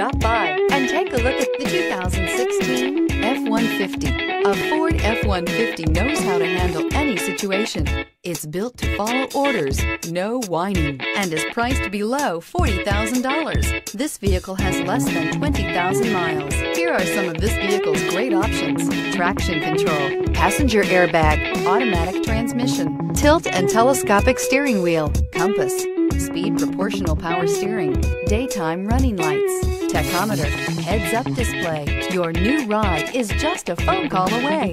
Stop by and take a look at the 2016 F-150. A Ford F-150 knows how to handle any situation. It's built to follow orders, no whining, and is priced below $40,000. This vehicle has less than 20,000 miles. Here are some of this vehicle's great options. Traction control, passenger airbag, automatic transmission, tilt and telescopic steering wheel, compass, speed proportional power steering, daytime running lights, tachometer, heads up display. Your new ride is just a phone call away.